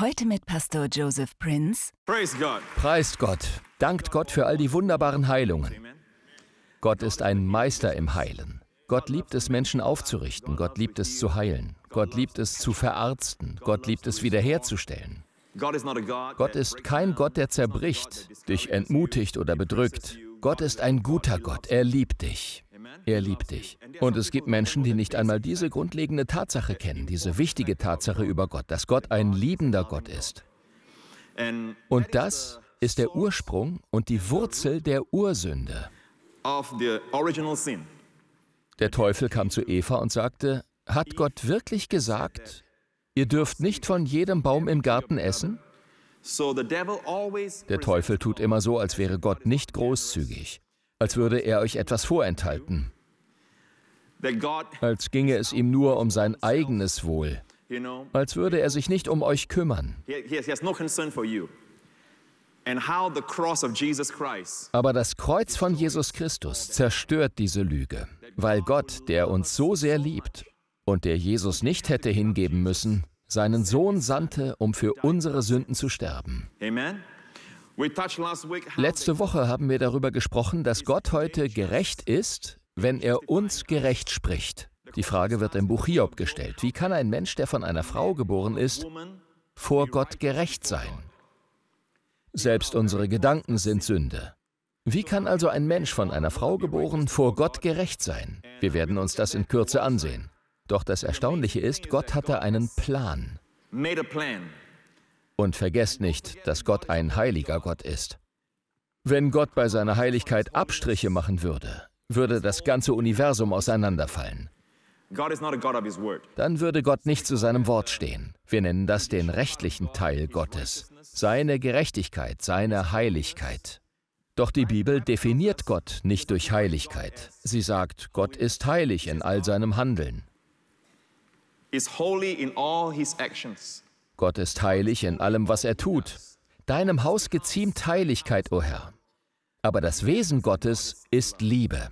Heute mit Pastor Joseph Prince. Praise God. Preist Gott. Dankt Gott für all die wunderbaren Heilungen. Gott ist ein Meister im Heilen. Gott liebt es, Menschen aufzurichten. Gott liebt es zu heilen. Gott liebt es zu verarzten. Gott liebt es wiederherzustellen. Gott ist kein Gott, der zerbricht, dich entmutigt oder bedrückt. Gott ist ein guter Gott. Er liebt dich. Er liebt dich. Und es gibt Menschen, die nicht einmal diese grundlegende Tatsache kennen, diese wichtige Tatsache über Gott, dass Gott ein liebender Gott ist. Und das ist der Ursprung und die Wurzel der Ursünde. Der Teufel kam zu Eva und sagte, hat Gott wirklich gesagt, ihr dürft nicht von jedem Baum im Garten essen? Der Teufel tut immer so, als wäre Gott nicht großzügig, als würde er euch etwas vorenthalten, als ginge es ihm nur um sein eigenes Wohl, als würde er sich nicht um euch kümmern. Aber das Kreuz von Jesus Christus zerstört diese Lüge, weil Gott, der uns so sehr liebt und der Jesus nicht hätte hingeben müssen, seinen Sohn sandte, um für unsere Sünden zu sterben. Amen. Letzte Woche haben wir darüber gesprochen, dass Gott heute gerecht ist, wenn er uns gerecht spricht. Die Frage wird im Buch Hiob gestellt. Wie kann ein Mensch, der von einer Frau geboren ist, vor Gott gerecht sein? Selbst unsere Gedanken sind Sünde. Wie kann also ein Mensch von einer Frau geboren vor Gott gerecht sein? Wir werden uns das in Kürze ansehen. Doch das Erstaunliche ist, Gott hatte einen Plan. Und vergesst nicht, dass Gott ein heiliger Gott ist. Wenn Gott bei seiner Heiligkeit Abstriche machen würde, würde das ganze Universum auseinanderfallen. Dann würde Gott nicht zu seinem Wort stehen. Wir nennen das den rechtlichen Teil Gottes. Seine Gerechtigkeit, seine Heiligkeit. Doch die Bibel definiert Gott nicht durch Heiligkeit. Sie sagt, Gott ist heilig in all seinem Handeln. Gott ist heilig in allem, was er tut. Deinem Haus geziemt Heiligkeit, o Herr. Aber das Wesen Gottes ist Liebe.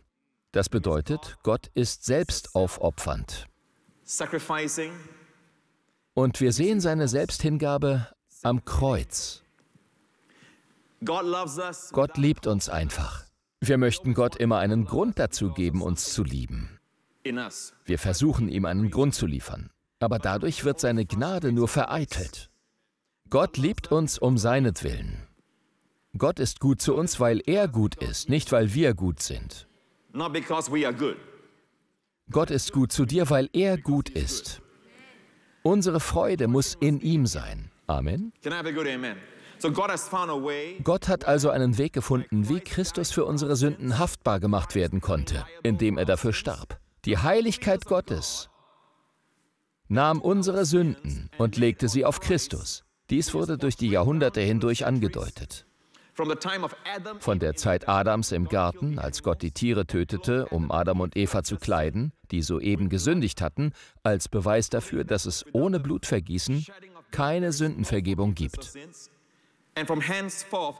Das bedeutet, Gott ist selbst aufopfernd. Und wir sehen seine Selbsthingabe am Kreuz. Gott liebt uns einfach. Wir möchten Gott immer einen Grund dazu geben, uns zu lieben. Wir versuchen ihm einen Grund zu liefern. Aber dadurch wird seine Gnade nur vereitelt. Gott liebt uns um seinetwillen. Gott ist gut zu uns, weil er gut ist, nicht weil wir gut sind. Gott ist gut zu dir, weil er gut ist. Unsere Freude muss in ihm sein. Amen. Gott hat also einen Weg gefunden, wie Christus für unsere Sünden haftbar gemacht werden konnte, indem er dafür starb. Die Heiligkeit Gottes nahm unsere Sünden und legte sie auf Christus. Dies wurde durch die Jahrhunderte hindurch angedeutet. Von der Zeit Adams im Garten, als Gott die Tiere tötete, um Adam und Eva zu kleiden, die soeben gesündigt hatten, als Beweis dafür, dass es ohne Blutvergießen keine Sündenvergebung gibt.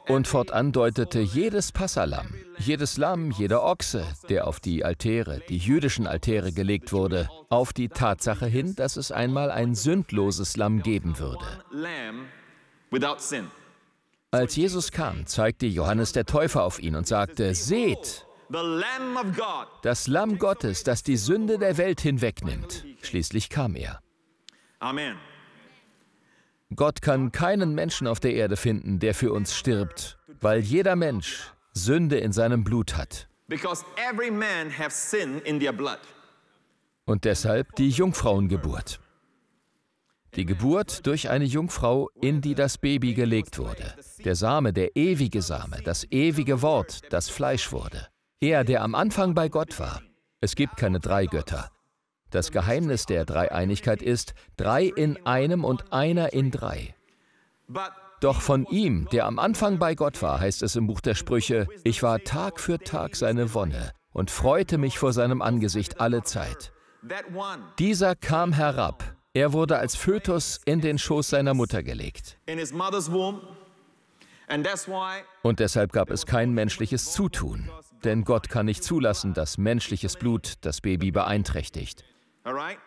Und fortan deutete jedes Passalam, jedes Lamm, jeder Ochse, der auf die Altäre, die jüdischen Altäre gelegt wurde, auf die Tatsache hin, dass es einmal ein sündloses Lamm geben würde. Als Jesus kam, zeigte Johannes der Täufer auf ihn und sagte, Seht, das Lamm Gottes, das die Sünde der Welt hinwegnimmt. Schließlich kam er. Amen. Gott kann keinen Menschen auf der Erde finden, der für uns stirbt, weil jeder Mensch Sünde in seinem Blut hat. Und deshalb die Jungfrauengeburt. Die Geburt durch eine Jungfrau, in die das Baby gelegt wurde. Der Same, der ewige Same, das ewige Wort, das Fleisch wurde. Er, der am Anfang bei Gott war. Es gibt keine drei Götter. Das Geheimnis der Dreieinigkeit ist, drei in einem und einer in drei. Doch von ihm, der am Anfang bei Gott war, heißt es im Buch der Sprüche, ich war Tag für Tag seine Wonne und freute mich vor seinem Angesicht alle Zeit. Dieser kam herab. Er wurde als Fötus in den Schoß seiner Mutter gelegt. Und deshalb gab es kein menschliches Zutun. Denn Gott kann nicht zulassen, dass menschliches Blut das Baby beeinträchtigt.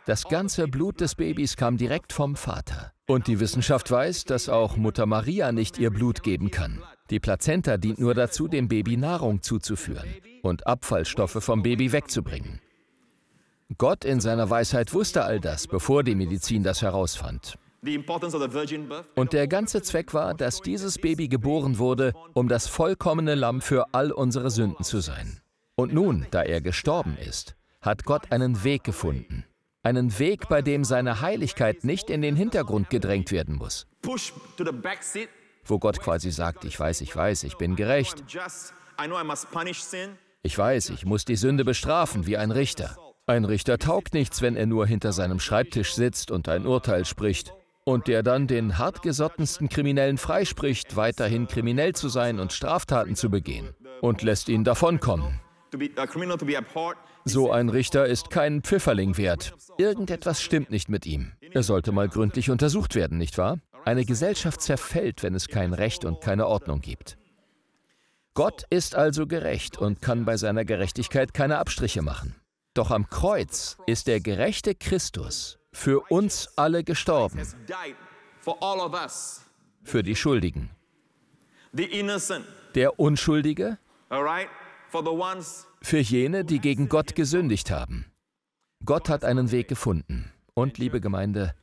Das ganze Blut des Babys kam direkt vom Vater. Und die Wissenschaft weiß, dass auch Mutter Maria nicht ihr Blut geben kann. Die Plazenta dient nur dazu, dem Baby Nahrung zuzuführen und Abfallstoffe vom Baby wegzubringen. Gott in seiner Weisheit wusste all das, bevor die Medizin das herausfand. Und der ganze Zweck war, dass dieses Baby geboren wurde, um das vollkommene Lamm für all unsere Sünden zu sein. Und nun, da er gestorben ist, hat Gott einen Weg gefunden. Einen Weg, bei dem seine Heiligkeit nicht in den Hintergrund gedrängt werden muss. Wo Gott quasi sagt, ich weiß, ich weiß, ich bin gerecht. Ich weiß, ich muss die Sünde bestrafen wie ein Richter. Ein Richter taugt nichts, wenn er nur hinter seinem Schreibtisch sitzt und ein Urteil spricht und der dann den hartgesottensten Kriminellen freispricht, weiterhin kriminell zu sein und Straftaten zu begehen und lässt ihn davonkommen. So ein Richter ist kein Pfifferling wert. Irgendetwas stimmt nicht mit ihm. Er sollte mal gründlich untersucht werden, nicht wahr? Eine Gesellschaft zerfällt, wenn es kein Recht und keine Ordnung gibt. Gott ist also gerecht und kann bei seiner Gerechtigkeit keine Abstriche machen. Doch am Kreuz ist der gerechte Christus für uns alle gestorben. Für die Schuldigen. Der Unschuldige. Für jene, die gegen Gott gesündigt haben. Gott hat einen Weg gefunden. Und, liebe Gemeinde,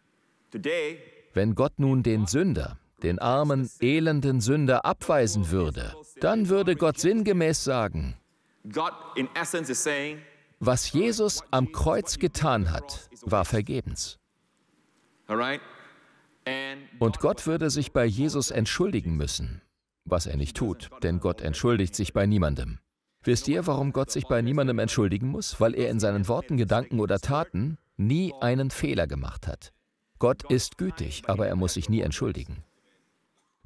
wenn Gott nun den Sünder, den armen, elenden Sünder abweisen würde, dann würde Gott sinngemäß sagen, was Jesus am Kreuz getan hat, war vergebens. Und Gott würde sich bei Jesus entschuldigen müssen, was er nicht tut, denn Gott entschuldigt sich bei niemandem. Wisst ihr, warum Gott sich bei niemandem entschuldigen muss? Weil er in seinen Worten, Gedanken oder Taten nie einen Fehler gemacht hat. Gott ist gütig, aber er muss sich nie entschuldigen.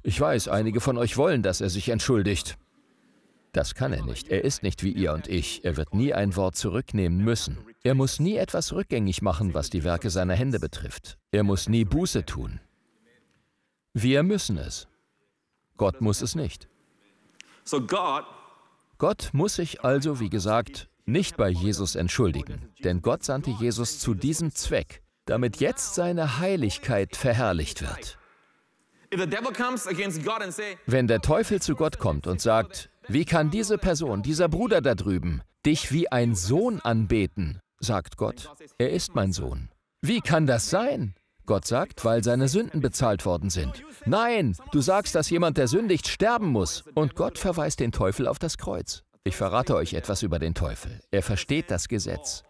Ich weiß, einige von euch wollen, dass er sich entschuldigt. Das kann er nicht. Er ist nicht wie ihr und ich. Er wird nie ein Wort zurücknehmen müssen. Er muss nie etwas rückgängig machen, was die Werke seiner Hände betrifft. Er muss nie Buße tun. Wir müssen es. Gott muss es nicht. Gott muss sich also, wie gesagt, nicht bei Jesus entschuldigen, denn Gott sandte Jesus zu diesem Zweck, damit jetzt seine Heiligkeit verherrlicht wird. Wenn der Teufel zu Gott kommt und sagt, wie kann diese Person, dieser Bruder da drüben, dich wie ein Sohn anbeten? sagt Gott. Er ist mein Sohn. Wie kann das sein? Gott sagt, weil seine Sünden bezahlt worden sind. Nein, du sagst, dass jemand, der sündigt, sterben muss. Und Gott verweist den Teufel auf das Kreuz. Ich verrate euch etwas über den Teufel. Er versteht das Gesetz.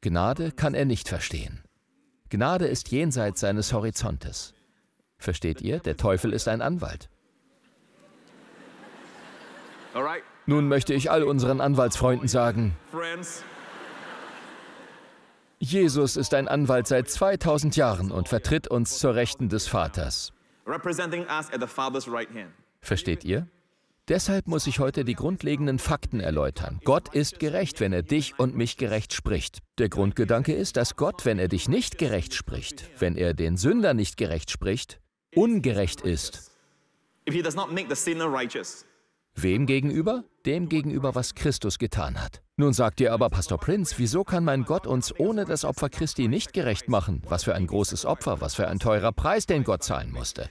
Gnade kann er nicht verstehen. Gnade ist jenseits seines Horizontes. Versteht ihr? Der Teufel ist ein Anwalt. Nun möchte ich all unseren Anwaltsfreunden sagen, Jesus ist ein Anwalt seit 2000 Jahren und vertritt uns zur Rechten des Vaters. Versteht ihr? Deshalb muss ich heute die grundlegenden Fakten erläutern. Gott ist gerecht, wenn er dich und mich gerecht spricht. Der Grundgedanke ist, dass Gott, wenn er dich nicht gerecht spricht, wenn er den Sünder nicht gerecht spricht, ungerecht ist. Wem gegenüber? Dem gegenüber, was Christus getan hat. Nun sagt ihr aber, Pastor Prince, wieso kann mein Gott uns ohne das Opfer Christi nicht gerecht machen? Was für ein großes Opfer, was für ein teurer Preis, den Gott zahlen musste.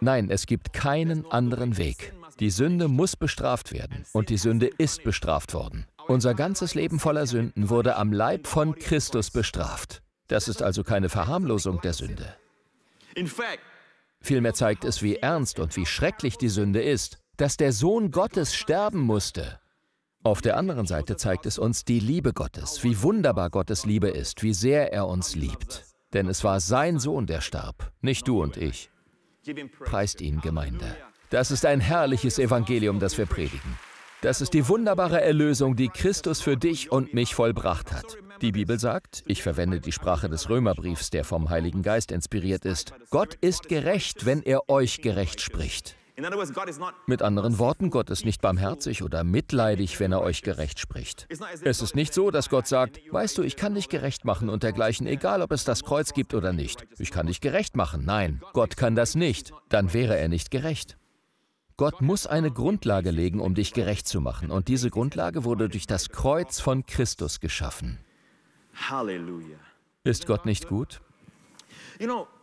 Nein, es gibt keinen anderen Weg. Die Sünde muss bestraft werden und die Sünde ist bestraft worden. Unser ganzes Leben voller Sünden wurde am Leib von Christus bestraft. Das ist also keine Verharmlosung der Sünde. Vielmehr zeigt es, wie ernst und wie schrecklich die Sünde ist dass der Sohn Gottes sterben musste. Auf der anderen Seite zeigt es uns die Liebe Gottes, wie wunderbar Gottes Liebe ist, wie sehr er uns liebt. Denn es war sein Sohn, der starb, nicht du und ich. Preist ihn, Gemeinde. Das ist ein herrliches Evangelium, das wir predigen. Das ist die wunderbare Erlösung, die Christus für dich und mich vollbracht hat. Die Bibel sagt, ich verwende die Sprache des Römerbriefs, der vom Heiligen Geist inspiriert ist, Gott ist gerecht, wenn er euch gerecht spricht. Mit anderen Worten, Gott ist nicht barmherzig oder mitleidig, wenn er euch gerecht spricht. Es ist nicht so, dass Gott sagt, weißt du, ich kann dich gerecht machen und dergleichen, egal ob es das Kreuz gibt oder nicht. Ich kann dich gerecht machen. Nein, Gott kann das nicht. Dann wäre er nicht gerecht. Gott muss eine Grundlage legen, um dich gerecht zu machen. Und diese Grundlage wurde durch das Kreuz von Christus geschaffen. Hallelujah. Ist Gott nicht gut?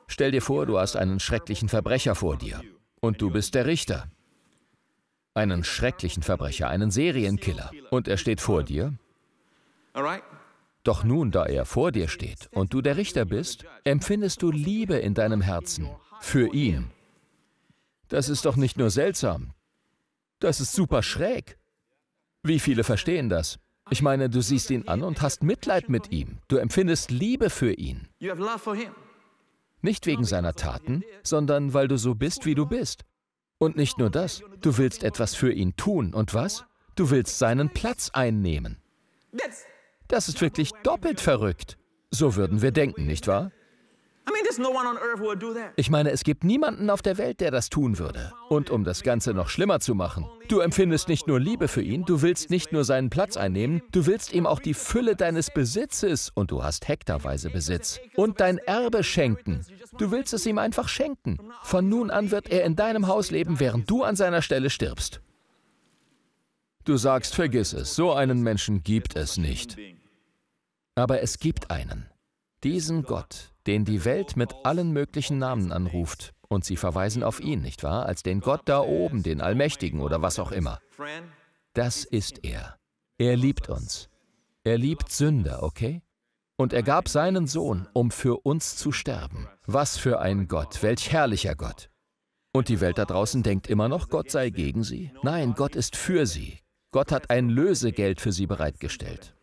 Stell dir vor, du hast einen schrecklichen Verbrecher vor dir und du bist der Richter. Einen schrecklichen Verbrecher, einen Serienkiller. Und er steht vor dir. Doch nun, da er vor dir steht und du der Richter bist, empfindest du Liebe in deinem Herzen für ihn. Das ist doch nicht nur seltsam, das ist super schräg. Wie viele verstehen das? Ich meine, du siehst ihn an und hast Mitleid mit ihm. Du empfindest Liebe für ihn. Nicht wegen seiner Taten, sondern weil du so bist, wie du bist. Und nicht nur das, du willst etwas für ihn tun. Und was? Du willst seinen Platz einnehmen. Das ist wirklich doppelt verrückt. So würden wir denken, nicht wahr? Ich meine, es gibt niemanden auf der Welt, der das tun würde. Und um das Ganze noch schlimmer zu machen, du empfindest nicht nur Liebe für ihn, du willst nicht nur seinen Platz einnehmen, du willst ihm auch die Fülle deines Besitzes, und du hast hektarweise Besitz, und dein Erbe schenken. Du willst es ihm einfach schenken. Von nun an wird er in deinem Haus leben, während du an seiner Stelle stirbst. Du sagst, vergiss es, so einen Menschen gibt es nicht. Aber es gibt einen. Diesen Gott, den die Welt mit allen möglichen Namen anruft. Und sie verweisen auf ihn, nicht wahr? Als den Gott da oben, den Allmächtigen oder was auch immer. Das ist er. Er liebt uns. Er liebt Sünder, okay? Und er gab seinen Sohn, um für uns zu sterben. Was für ein Gott, welch herrlicher Gott. Und die Welt da draußen denkt immer noch, Gott sei gegen sie? Nein, Gott ist für sie. Gott hat ein Lösegeld für sie bereitgestellt.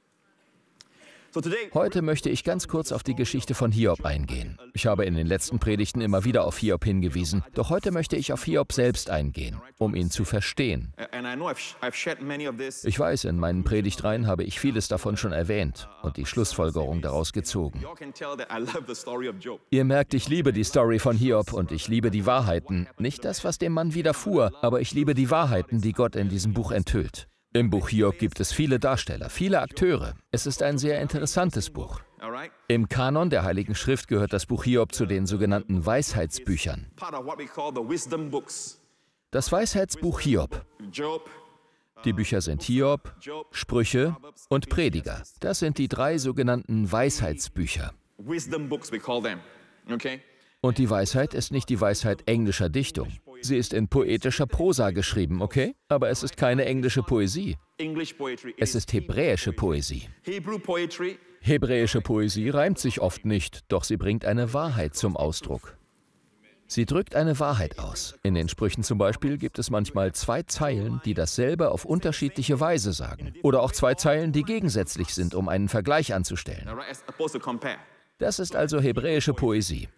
Heute möchte ich ganz kurz auf die Geschichte von Hiob eingehen. Ich habe in den letzten Predigten immer wieder auf Hiob hingewiesen, doch heute möchte ich auf Hiob selbst eingehen, um ihn zu verstehen. Ich weiß, in meinen Predigtreihen habe ich vieles davon schon erwähnt und die Schlussfolgerung daraus gezogen. Ihr merkt, ich liebe die Story von Hiob und ich liebe die Wahrheiten. Nicht das, was dem Mann widerfuhr, aber ich liebe die Wahrheiten, die Gott in diesem Buch enthüllt. Im Buch Hiob gibt es viele Darsteller, viele Akteure. Es ist ein sehr interessantes Buch. Im Kanon der Heiligen Schrift gehört das Buch Hiob zu den sogenannten Weisheitsbüchern. Das Weisheitsbuch Hiob. Die Bücher sind Hiob, Sprüche und Prediger. Das sind die drei sogenannten Weisheitsbücher. Und die Weisheit ist nicht die Weisheit englischer Dichtung. Sie ist in poetischer Prosa geschrieben, okay? Aber es ist keine englische Poesie. Es ist hebräische Poesie. Hebräische Poesie reimt sich oft nicht, doch sie bringt eine Wahrheit zum Ausdruck. Sie drückt eine Wahrheit aus. In den Sprüchen zum Beispiel gibt es manchmal zwei Zeilen, die dasselbe auf unterschiedliche Weise sagen. Oder auch zwei Zeilen, die gegensätzlich sind, um einen Vergleich anzustellen. Das ist also hebräische Poesie.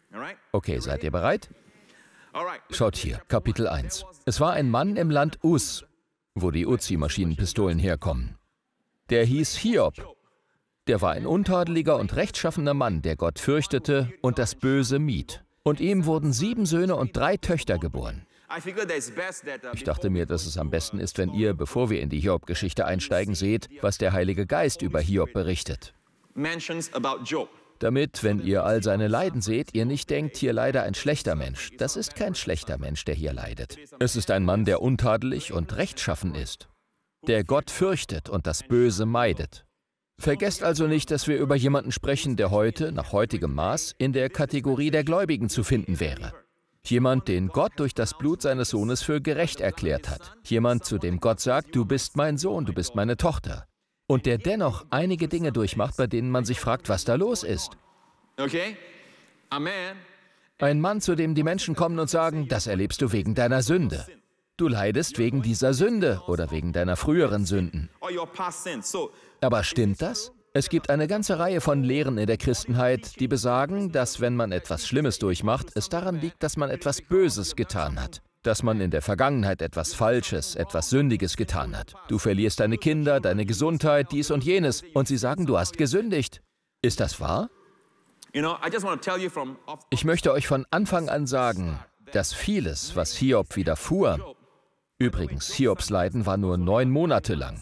Okay, seid ihr bereit? Schaut hier, Kapitel 1. Es war ein Mann im Land Us, wo die Uzi-Maschinenpistolen herkommen. Der hieß Hiob. Der war ein untadeliger und rechtschaffener Mann, der Gott fürchtete und das Böse mied. Und ihm wurden sieben Söhne und drei Töchter geboren. Ich dachte mir, dass es am besten ist, wenn ihr, bevor wir in die Hiob-Geschichte einsteigen, seht, was der Heilige Geist über Hiob berichtet. Damit, wenn ihr all seine Leiden seht, ihr nicht denkt, hier leider ein schlechter Mensch. Das ist kein schlechter Mensch, der hier leidet. Es ist ein Mann, der untadelig und rechtschaffen ist, der Gott fürchtet und das Böse meidet. Vergesst also nicht, dass wir über jemanden sprechen, der heute, nach heutigem Maß, in der Kategorie der Gläubigen zu finden wäre. Jemand, den Gott durch das Blut seines Sohnes für gerecht erklärt hat. Jemand, zu dem Gott sagt, du bist mein Sohn, du bist meine Tochter. Und der dennoch einige Dinge durchmacht, bei denen man sich fragt, was da los ist. Ein Mann, zu dem die Menschen kommen und sagen, das erlebst du wegen deiner Sünde. Du leidest wegen dieser Sünde oder wegen deiner früheren Sünden. Aber stimmt das? Es gibt eine ganze Reihe von Lehren in der Christenheit, die besagen, dass wenn man etwas Schlimmes durchmacht, es daran liegt, dass man etwas Böses getan hat. Dass man in der Vergangenheit etwas Falsches, etwas Sündiges getan hat. Du verlierst deine Kinder, deine Gesundheit, dies und jenes, und sie sagen, du hast gesündigt. Ist das wahr? Ich möchte euch von Anfang an sagen, dass vieles, was Hiob widerfuhr, übrigens, Hiobs Leiden war nur neun Monate lang.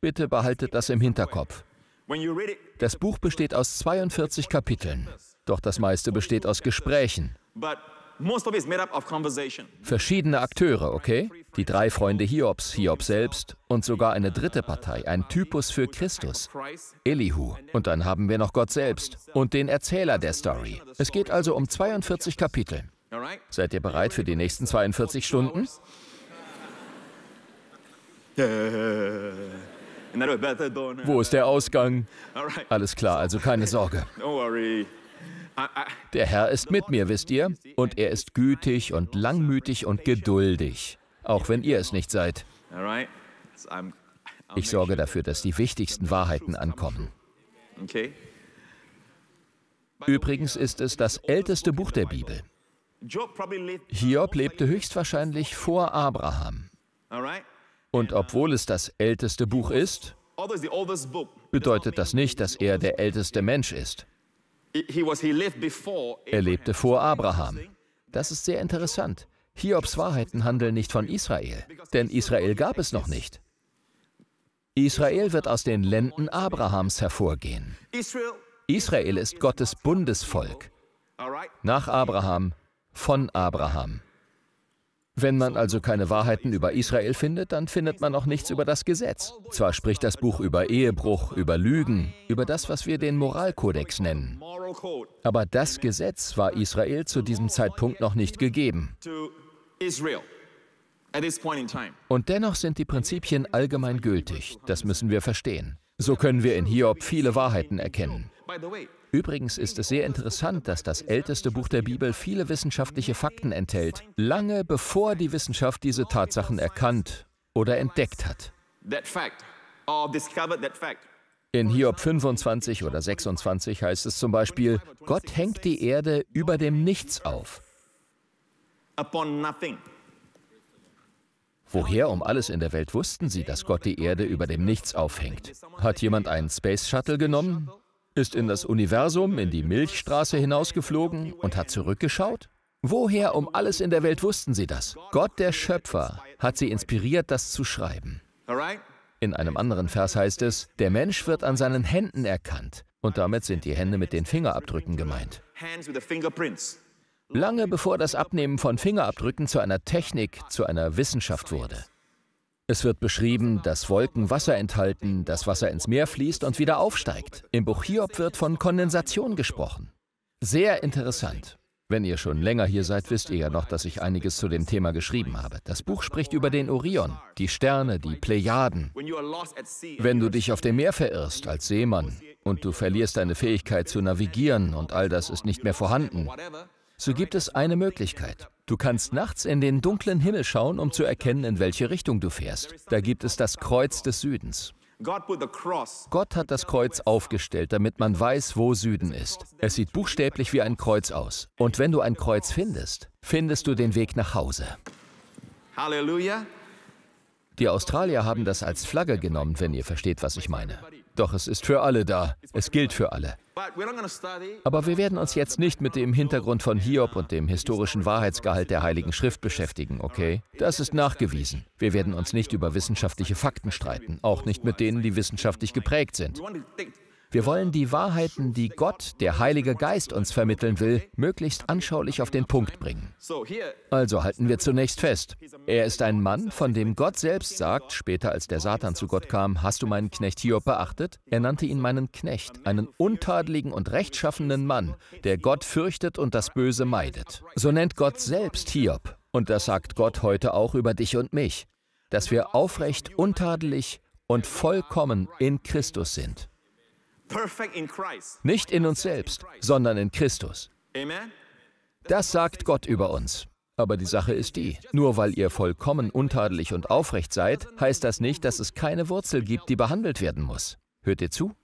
Bitte behaltet das im Hinterkopf. Das Buch besteht aus 42 Kapiteln, doch das meiste besteht aus Gesprächen. Verschiedene Akteure, okay? Die drei Freunde Hiobs, Hiob selbst und sogar eine dritte Partei, ein Typus für Christus, Christ. Elihu. Und dann haben wir noch Gott selbst und den Erzähler der Story. Es geht also um 42 Kapitel. Seid ihr bereit für die nächsten 42 Stunden? Wo ist der Ausgang? Alles klar, also keine Sorge. Der Herr ist mit mir, wisst ihr? Und er ist gütig und langmütig und geduldig. Auch wenn ihr es nicht seid. Ich sorge dafür, dass die wichtigsten Wahrheiten ankommen. Übrigens ist es das älteste Buch der Bibel. Hiob lebte höchstwahrscheinlich vor Abraham. Und obwohl es das älteste Buch ist, bedeutet das nicht, dass er der älteste Mensch ist. Er lebte vor Abraham. Das ist sehr interessant. Hiobs Wahrheiten handeln nicht von Israel, denn Israel gab es noch nicht. Israel wird aus den Lenden Abrahams hervorgehen. Israel, ist Gottes Bundesvolk, nach Abraham, von Abraham. Wenn man also keine Wahrheiten über Israel findet, dann findet man auch nichts über das Gesetz. Zwar spricht das Buch über Ehebruch, über Lügen, über das, was wir den Moralkodex nennen. Aber das Gesetz war Israel zu diesem Zeitpunkt noch nicht gegeben. Und dennoch sind die Prinzipien allgemein gültig. Das müssen wir verstehen. So können wir in Hiob viele Wahrheiten erkennen. Übrigens ist es sehr interessant, dass das älteste Buch der Bibel viele wissenschaftliche Fakten enthält, lange bevor die Wissenschaft diese Tatsachen erkannt oder entdeckt hat. In Hiob 25 oder 26 heißt es zum Beispiel, Gott hängt die Erde über dem Nichts auf. Woher um alles in der Welt wussten sie, dass Gott die Erde über dem Nichts aufhängt? Hat jemand einen Space Shuttle genommen? Ist in das Universum, in die Milchstraße hinausgeflogen und hat zurückgeschaut? Woher um alles in der Welt wussten sie das? Gott, der Schöpfer, hat sie inspiriert, das zu schreiben. In einem anderen Vers heißt es, der Mensch wird an seinen Händen erkannt. Und damit sind die Hände mit den Fingerabdrücken gemeint. Lange bevor das Abnehmen von Fingerabdrücken zu einer Technik, zu einer Wissenschaft wurde. Es wird beschrieben, dass Wolken Wasser enthalten, das Wasser ins Meer fließt und wieder aufsteigt. Im Buch Hiob wird von Kondensation gesprochen. Sehr interessant. Wenn ihr schon länger hier seid, wisst ihr ja noch, dass ich einiges zu dem Thema geschrieben habe. Das Buch spricht über den Orion, die Sterne, die Plejaden. Wenn du dich auf dem Meer verirrst als Seemann und du verlierst deine Fähigkeit zu navigieren und all das ist nicht mehr vorhanden, so gibt es eine Möglichkeit. Du kannst nachts in den dunklen Himmel schauen, um zu erkennen, in welche Richtung du fährst. Da gibt es das Kreuz des Südens. Gott hat das Kreuz aufgestellt, damit man weiß, wo Süden ist. Es sieht buchstäblich wie ein Kreuz aus. Und wenn du ein Kreuz findest, findest du den Weg nach Hause. Hallelujah. Die Australier haben das als Flagge genommen, wenn ihr versteht, was ich meine. Doch es ist für alle da. Es gilt für alle. Aber wir werden uns jetzt nicht mit dem Hintergrund von Hiob und dem historischen Wahrheitsgehalt der Heiligen Schrift beschäftigen, okay? Das ist nachgewiesen. Wir werden uns nicht über wissenschaftliche Fakten streiten, auch nicht mit denen, die wissenschaftlich geprägt sind. Wir wollen die Wahrheiten, die Gott, der Heilige Geist, uns vermitteln will, möglichst anschaulich auf den Punkt bringen. Also halten wir zunächst fest. Er ist ein Mann, von dem Gott selbst sagt, später als der Satan zu Gott kam, hast du meinen Knecht Hiob beachtet? Er nannte ihn meinen Knecht, einen untadeligen und rechtschaffenen Mann, der Gott fürchtet und das Böse meidet. So nennt Gott selbst Hiob. Und das sagt Gott heute auch über dich und mich, dass wir aufrecht, untadelig und vollkommen in Christus sind. Nicht in uns selbst, sondern in Christus. Das sagt Gott über uns. Aber die Sache ist die, nur weil ihr vollkommen untadelig und aufrecht seid, heißt das nicht, dass es keine Wurzel gibt, die behandelt werden muss. Hört ihr zu?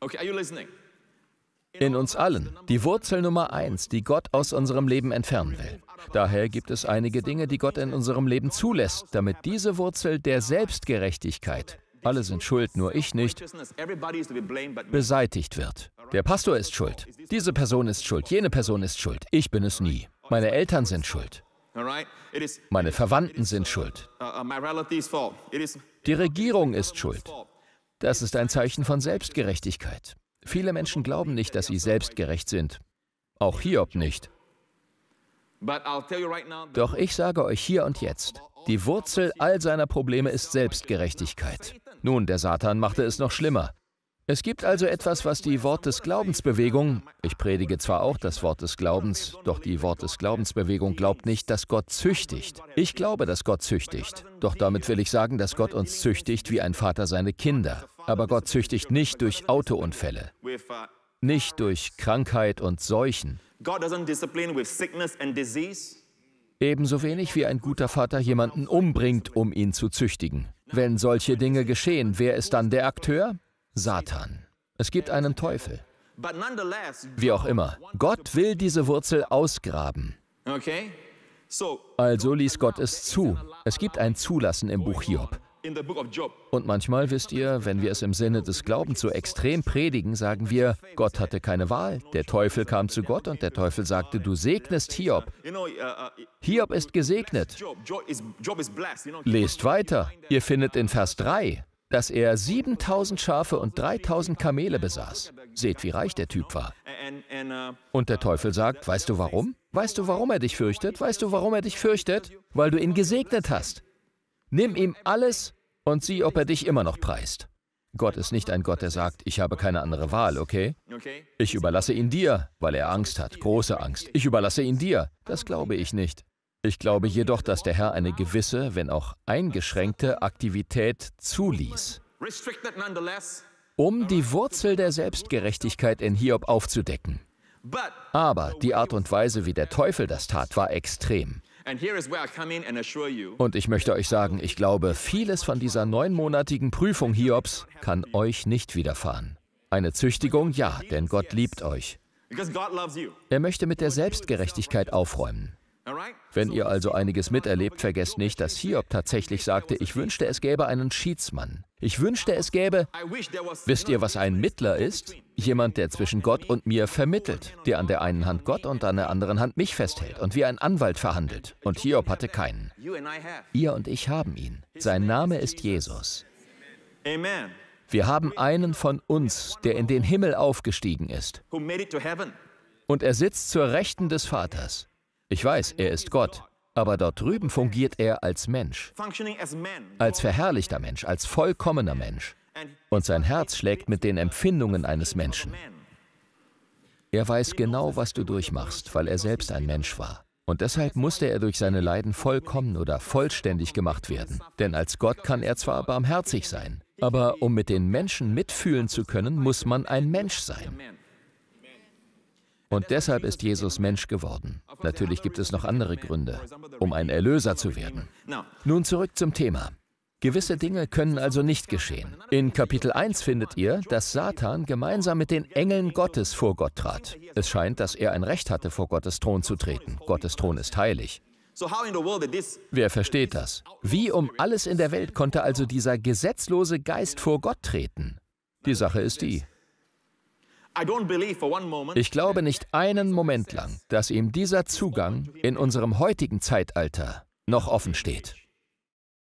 In uns allen. Die Wurzel Nummer eins, die Gott aus unserem Leben entfernen will. Daher gibt es einige Dinge, die Gott in unserem Leben zulässt, damit diese Wurzel der Selbstgerechtigkeit, alle sind schuld, nur ich nicht, beseitigt wird. Der Pastor ist schuld. Diese Person ist schuld. Jene Person ist schuld. Ich bin es nie. Meine Eltern sind schuld. Meine Verwandten sind schuld. Die Regierung ist schuld. Das ist ein Zeichen von Selbstgerechtigkeit. Viele Menschen glauben nicht, dass sie selbstgerecht sind. Auch Hiob nicht. Doch ich sage euch hier und jetzt, die Wurzel all seiner Probleme ist Selbstgerechtigkeit. Nun, der Satan machte es noch schlimmer. Es gibt also etwas, was die Wort des Glaubensbewegung, ich predige zwar auch das Wort des Glaubens, doch die Wort des Glaubensbewegung glaubt nicht, dass Gott züchtigt. Ich glaube, dass Gott züchtigt. Doch damit will ich sagen, dass Gott uns züchtigt wie ein Vater seine Kinder. Aber Gott züchtigt nicht durch Autounfälle, nicht durch Krankheit und Seuchen. Ebenso wenig wie ein guter Vater jemanden umbringt, um ihn zu züchtigen. Wenn solche Dinge geschehen, wer ist dann der Akteur? Satan. Es gibt einen Teufel. Wie auch immer, Gott will diese Wurzel ausgraben. Also ließ Gott es zu. Es gibt ein Zulassen im Buch Hiob. Und manchmal, wisst ihr, wenn wir es im Sinne des Glaubens so extrem predigen, sagen wir, Gott hatte keine Wahl. Der Teufel kam zu Gott und der Teufel sagte, du segnest Hiob. Hiob ist gesegnet. Lest weiter. Ihr findet in Vers 3, dass er 7000 Schafe und 3000 Kamele besaß. Seht, wie reich der Typ war. Und der Teufel sagt, weißt du warum? Weißt du, warum er dich fürchtet? Weißt du, warum er dich fürchtet? Weil du ihn gesegnet hast. Nimm ihm alles und sieh, ob er dich immer noch preist. Gott ist nicht ein Gott, der sagt, ich habe keine andere Wahl, okay? Ich überlasse ihn dir, weil er Angst hat, große Angst. Ich überlasse ihn dir. Das glaube ich nicht. Ich glaube jedoch, dass der Herr eine gewisse, wenn auch eingeschränkte Aktivität zuließ, um die Wurzel der Selbstgerechtigkeit in Hiob aufzudecken. Aber die Art und Weise, wie der Teufel das tat, war extrem. Und ich möchte euch sagen, ich glaube, vieles von dieser neunmonatigen Prüfung Hiobs kann euch nicht widerfahren. Eine Züchtigung, ja, denn Gott liebt euch. Er möchte mit der Selbstgerechtigkeit aufräumen. Wenn ihr also einiges miterlebt, vergesst nicht, dass Hiob tatsächlich sagte, ich wünschte, es gäbe einen Schiedsmann. Ich wünschte, es gäbe... Wisst ihr, was ein Mittler ist? Jemand, der zwischen Gott und mir vermittelt, der an der einen Hand Gott und an der anderen Hand mich festhält und wie ein Anwalt verhandelt. Und Hiob hatte keinen. Ihr und ich haben ihn. Sein Name ist Jesus. Wir haben einen von uns, der in den Himmel aufgestiegen ist. Und er sitzt zur Rechten des Vaters. Ich weiß, er ist Gott, aber dort drüben fungiert er als Mensch, als verherrlichter Mensch, als vollkommener Mensch. Und sein Herz schlägt mit den Empfindungen eines Menschen. Er weiß genau, was du durchmachst, weil er selbst ein Mensch war. Und deshalb musste er durch seine Leiden vollkommen oder vollständig gemacht werden. Denn als Gott kann er zwar barmherzig sein, aber um mit den Menschen mitfühlen zu können, muss man ein Mensch sein. Und deshalb ist Jesus Mensch geworden. Natürlich gibt es noch andere Gründe, um ein Erlöser zu werden. Nun zurück zum Thema. Gewisse Dinge können also nicht geschehen. In Kapitel 1 findet ihr, dass Satan gemeinsam mit den Engeln Gottes vor Gott trat. Es scheint, dass er ein Recht hatte, vor Gottes Thron zu treten. Gottes Thron ist heilig. Wer versteht das? Wie um alles in der Welt konnte also dieser gesetzlose Geist vor Gott treten? Die Sache ist die, ich glaube nicht einen Moment lang, dass ihm dieser Zugang in unserem heutigen Zeitalter noch offen steht.